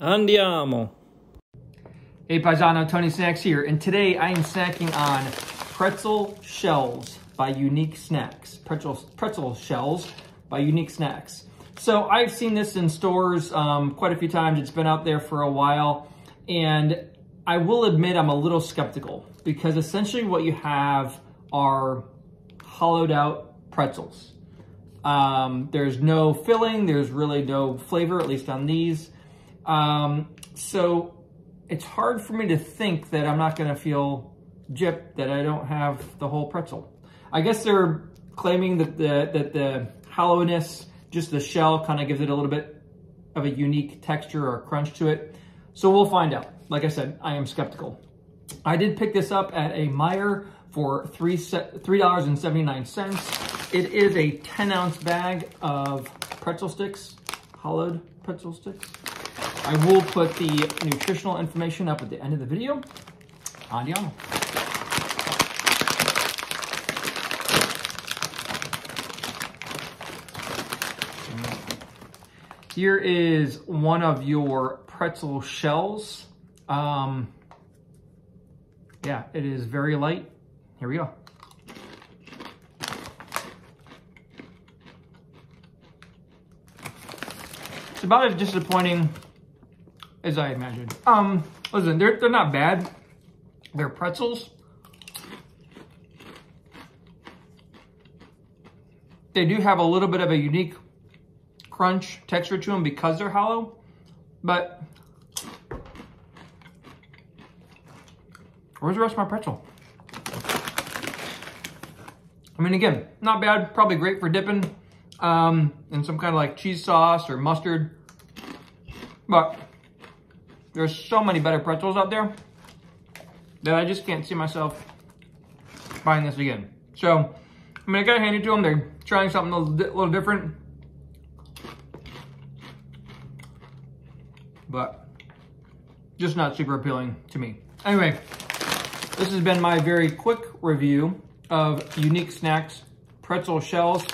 Andiamo. Hey Paisano, Tony Snacks here, and today I am snacking on pretzel shells by Unique Snacks. Pretzel, pretzel shells by Unique Snacks. So I've seen this in stores um, quite a few times. It's been out there for a while, and I will admit I'm a little skeptical because essentially what you have are hollowed out pretzels. Um, there's no filling, there's really no flavor, at least on these. Um, so it's hard for me to think that I'm not gonna feel gypped that I don't have the whole pretzel. I guess they're claiming that the, that the hollowness, just the shell kind of gives it a little bit of a unique texture or crunch to it. So we'll find out. Like I said, I am skeptical. I did pick this up at a Meijer for $3.79. It is a 10 ounce bag of pretzel sticks, hollowed pretzel sticks. I will put the nutritional information up at the end of the video. Andiamo. Here is one of your pretzel shells. Um, yeah, it is very light. Here we go. About as disappointing as I imagined. Um, listen, they're, they're not bad. They're pretzels. They do have a little bit of a unique crunch texture to them because they're hollow, but where's the rest of my pretzel? I mean, again, not bad, probably great for dipping um, in some kind of like cheese sauce or mustard, but there's so many better pretzels out there that I just can't see myself buying this again. So, I mean, I gotta hand it to them. They're trying something a little, little different. But just not super appealing to me. Anyway, this has been my very quick review of Unique Snacks pretzel shells.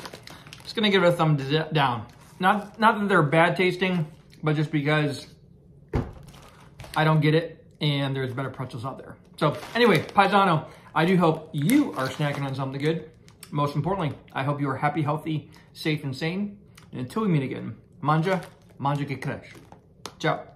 Just gonna give it a thumb down. Not, not that they're bad tasting, but just because I don't get it and there's better pretzels out there. So anyway, Paisano, I do hope you are snacking on something good. Most importantly, I hope you are happy, healthy, safe, and sane. And until we meet again, manja, manja que cresce. Ciao.